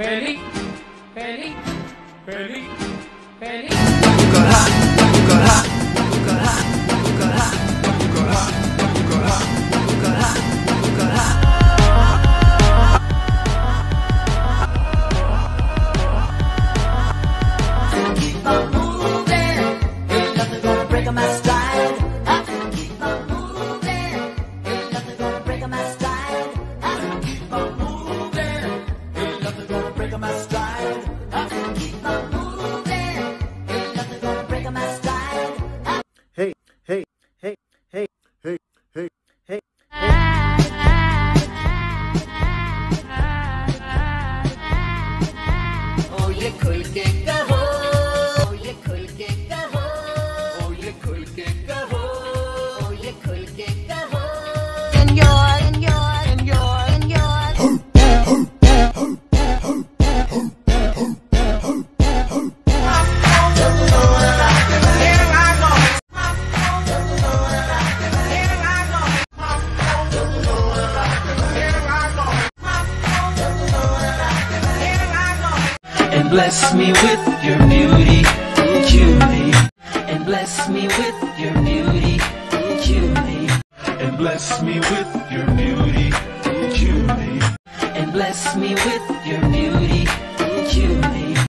Stride. Hey, hey, hey, hey, hey, hey, hey. Could get bless me with your beauty, cutie, and bless me with your beauty, cutie, and bless me with your beauty, cutie, and bless me with your beauty, cutie.